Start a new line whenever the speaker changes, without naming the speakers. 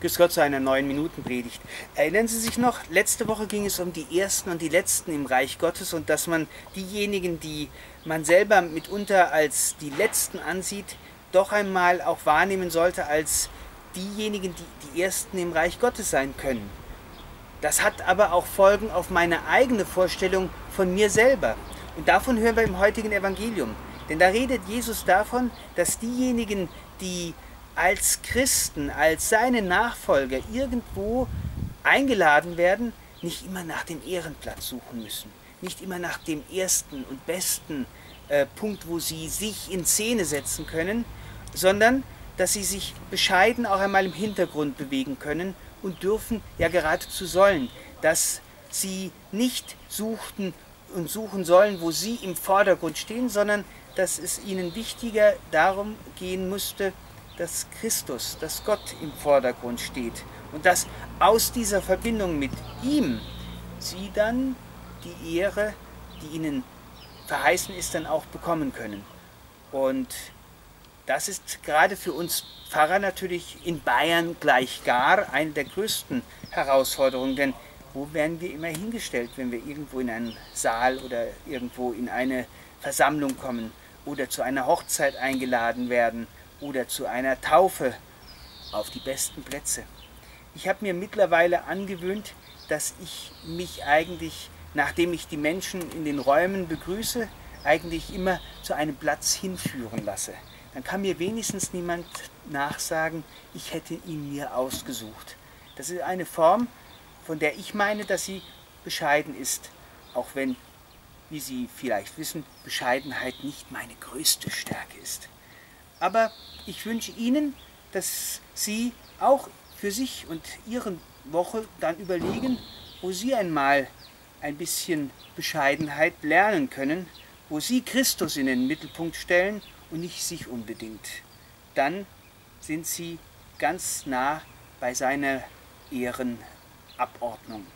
Grüß Gott zu einer neuen Minutenpredigt. Erinnern Sie sich noch, letzte Woche ging es um die Ersten und die Letzten im Reich Gottes und dass man diejenigen, die man selber mitunter als die Letzten ansieht, doch einmal auch wahrnehmen sollte als diejenigen, die die Ersten im Reich Gottes sein können. Das hat aber auch Folgen auf meine eigene Vorstellung von mir selber. Und davon hören wir im heutigen Evangelium. Denn da redet Jesus davon, dass diejenigen, die als Christen, als seine Nachfolger irgendwo eingeladen werden, nicht immer nach dem Ehrenplatz suchen müssen, nicht immer nach dem ersten und besten äh, Punkt, wo sie sich in Szene setzen können, sondern dass sie sich bescheiden auch einmal im Hintergrund bewegen können und dürfen, ja geradezu sollen, dass sie nicht suchten und suchen sollen, wo sie im Vordergrund stehen, sondern dass es ihnen wichtiger darum gehen musste, dass Christus, dass Gott im Vordergrund steht und dass aus dieser Verbindung mit ihm sie dann die Ehre, die ihnen verheißen ist, dann auch bekommen können. Und das ist gerade für uns Pfarrer natürlich in Bayern gleich gar eine der größten Herausforderungen, denn wo werden wir immer hingestellt, wenn wir irgendwo in einen Saal oder irgendwo in eine Versammlung kommen oder zu einer Hochzeit eingeladen werden oder zu einer Taufe auf die besten Plätze. Ich habe mir mittlerweile angewöhnt, dass ich mich eigentlich, nachdem ich die Menschen in den Räumen begrüße, eigentlich immer zu einem Platz hinführen lasse. Dann kann mir wenigstens niemand nachsagen, ich hätte ihn mir ausgesucht. Das ist eine Form, von der ich meine, dass sie bescheiden ist, auch wenn, wie Sie vielleicht wissen, Bescheidenheit nicht meine größte Stärke ist. Aber ich wünsche Ihnen, dass Sie auch für sich und Ihre Woche dann überlegen, wo Sie einmal ein bisschen Bescheidenheit lernen können, wo Sie Christus in den Mittelpunkt stellen und nicht sich unbedingt. Dann sind Sie ganz nah bei seiner Ehrenabordnung.